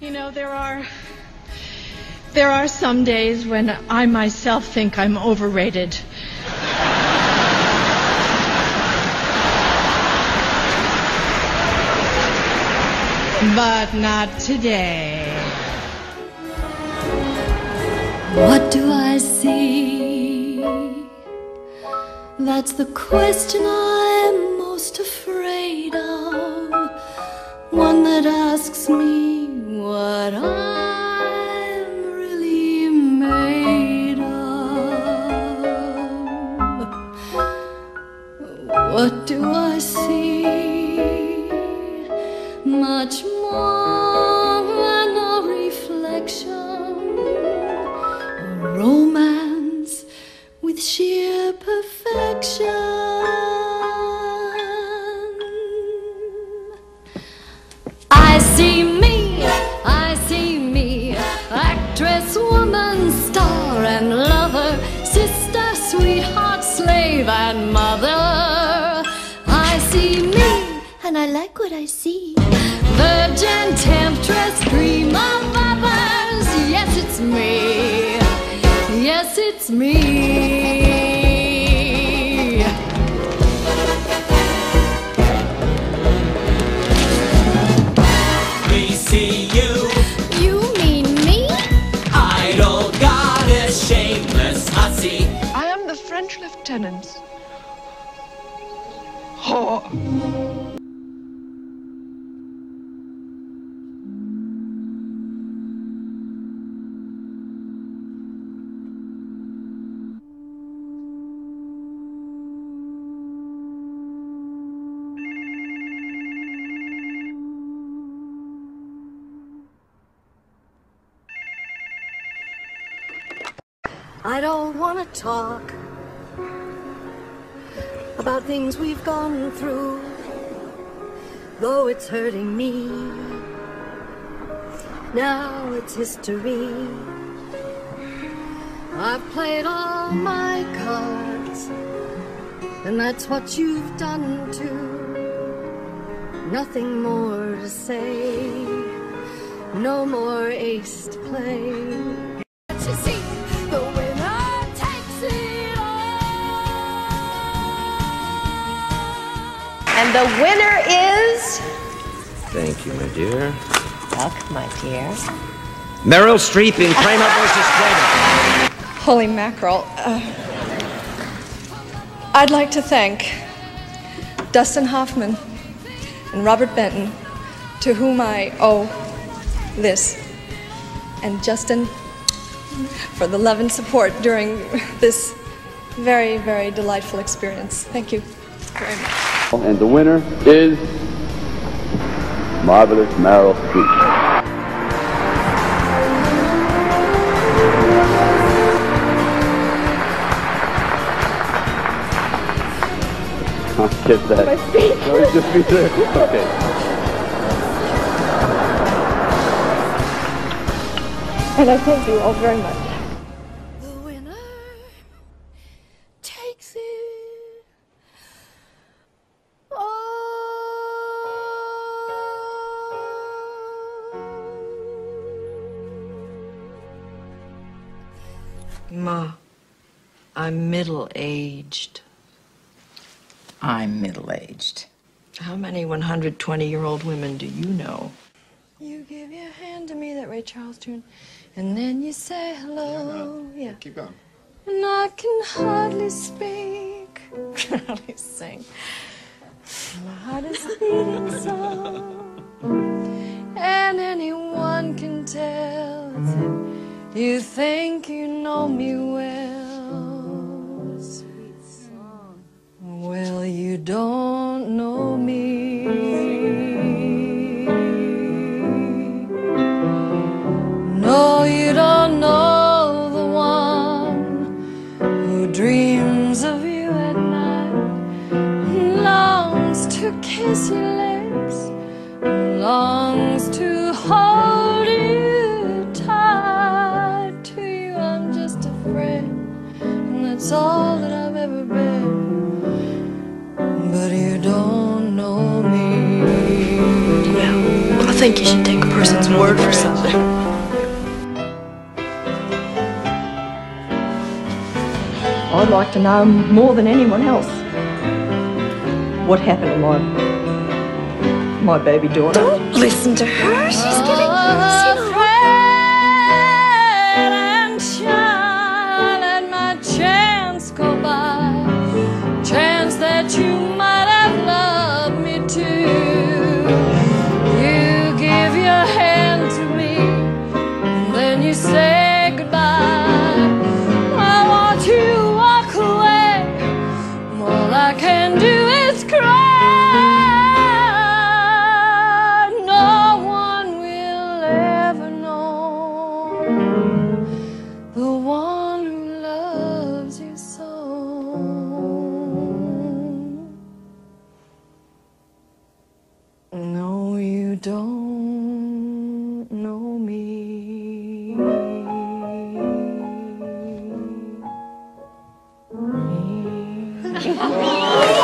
You know, there are. There are some days when I myself think I'm overrated. But not today. What do I see? That's the question I'm most afraid of. One that asks me what I'm really made of. What do I see? Much more than a reflection a and mother. I see me, and I like what I see. Virgin, temptress, dream of others. Yes, it's me. Yes, it's me. Lieutenant. Oh. I don't want to talk about things we've gone through, though it's hurting me. Now it's history. I've played all my cards, and that's what you've done too. Nothing more to say, no more ace to play. And the winner is. Thank you, my dear. Welcome, my dear. Meryl Streep in Kramer versus Kramer. Holy mackerel. Uh, I'd like to thank Dustin Hoffman and Robert Benton, to whom I owe this, and Justin for the love and support during this very, very delightful experience. Thank you very much. And the winner is Marvelous Meryl Streep. I'll get that. My speech. No, just be there. Okay. And I thank you all very much. Ma, I'm middle aged. I'm middle aged. How many 120 year old women do you know? You give your hand to me, that Ray Charles tune, and then you say hello. Yeah. Keep going. And I can hardly speak, can hardly sing. My heart is beating so, and anyone can tell that you think you know me well. Sweet song. Well, you don't but you don't know me. You I think you should take a person's word for something. I'd like to know more than anyone else what happened to my my baby daughter. Don't listen to her. She's getting. She's 挺 好